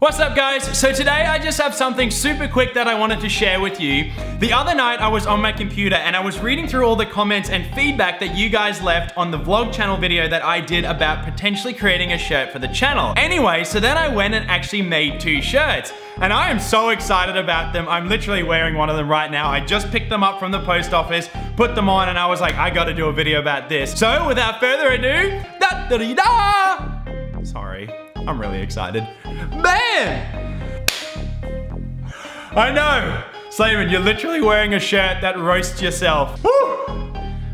What's up guys? So today I just have something super quick that I wanted to share with you. The other night I was on my computer and I was reading through all the comments and feedback that you guys left on the vlog channel video that I did about potentially creating a shirt for the channel. Anyway, so then I went and actually made two shirts. And I am so excited about them. I'm literally wearing one of them right now. I just picked them up from the post office, put them on, and I was like, I gotta do a video about this. So without further ado, da da da da! I'm really excited. Man! I know! Slaiman, you're literally wearing a shirt that roasts yourself. Woo!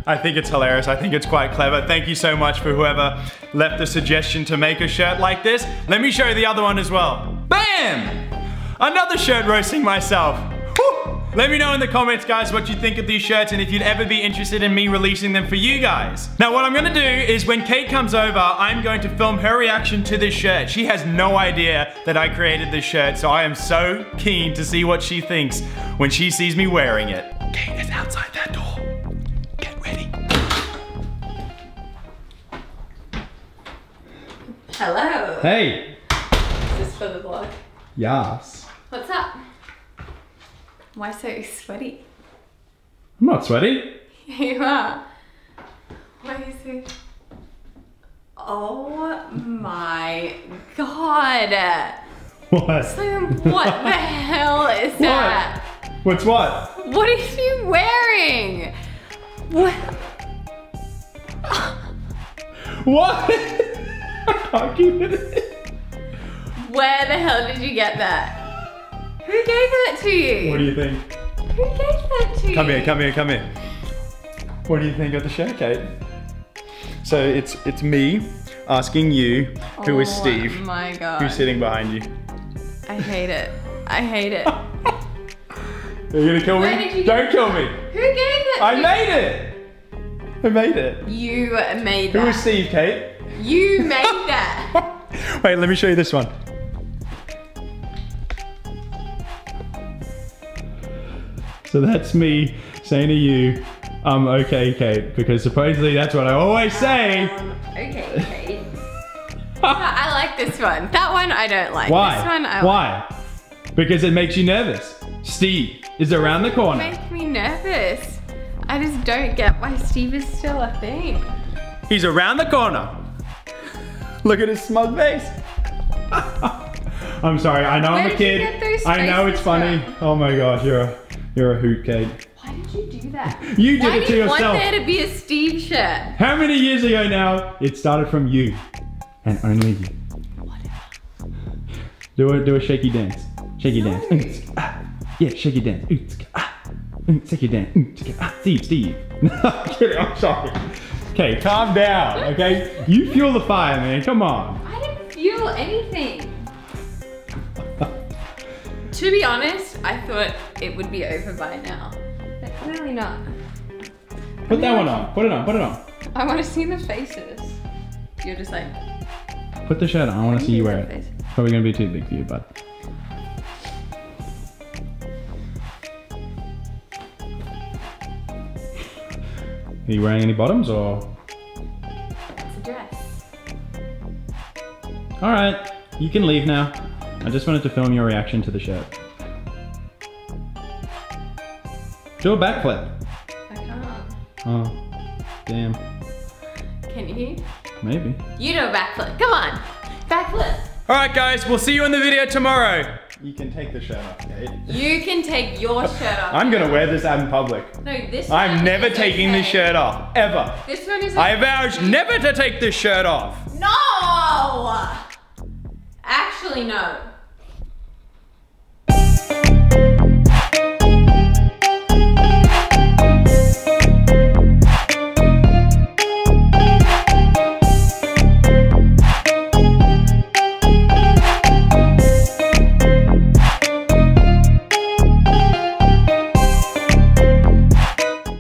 I think it's hilarious. I think it's quite clever. Thank you so much for whoever left the suggestion to make a shirt like this. Let me show you the other one as well. Bam! Another shirt roasting myself. Woo! Let me know in the comments, guys, what you think of these shirts and if you'd ever be interested in me releasing them for you guys. Now, what I'm gonna do is when Kate comes over, I'm going to film her reaction to this shirt. She has no idea that I created this shirt, so I am so keen to see what she thinks when she sees me wearing it. Kate is outside that door. Get ready. Hello. Hey. Is this for the vlog? Yes. What's up? Why so sweaty? I'm not sweaty. you are. Why are you so... Oh my god. What? So what the hell is that? What's what? What are you wearing? What? What? I can't keep it. Where the hell did you get that? Who gave that to you? What do you think? Who gave that to you? Come here, come here, come here. What do you think of the shirt, Kate? So it's it's me asking you, who is oh Steve. Oh my god. who's sitting behind you. I hate it. I hate it. Are you gonna kill Where me? Don't kill me. Who gave that I made it. I made it. You made Who that. is Steve, Kate? You made that. Wait, let me show you this one. So that's me saying to you, I'm okay, Kate, because supposedly that's what I always say. Um, okay, Kate. I like this one. That one I don't like. Why? This one I Why? Because it makes you nervous. Steve is around the corner. It makes me nervous. I just don't get why Steve is still a thing. He's around the corner. Look at his smug face. I'm sorry. I know Where I'm a kid. I know it's funny. Oh my gosh, you're a you're a hoot, Kate. Why did you do that? You did why it do to you yourself. want there to be a Steve shirt? How many years ago now? It started from you, and only you. Do a do a shaky dance. Shaky No. dance. Ah, Yeah, shaky dance. Ah. Shaky dance. Tsk, ah. Steve, Steve. No, I'm kidding. I'm sorry. Okay, calm down. Okay, you fuel the fire, man. Come on. I didn't feel anything. to be honest, I thought it would be over by now. But clearly not. Put that one on. Put it on. Put it on. I want to see the faces. You're just like, Put the shirt on. I want to see you wear it. Face. Probably gonna be too big for you, bud. Are you wearing any bottoms or? it's a dress. All right, you can leave now. I just wanted to film your reaction to the shirt. Do a backflip. I can't. Oh, damn. Can you? Maybe. You do a backflip. Come on. Backflip. All right, guys, we'll see you in the video tomorrow. You can take the shirt off, Kate. You can take your shirt off. I'm gonna wear this out in public. No, this I'm never is taking okay. this shirt off, ever. This one is I vows never to take this shirt off. No! Actually, no.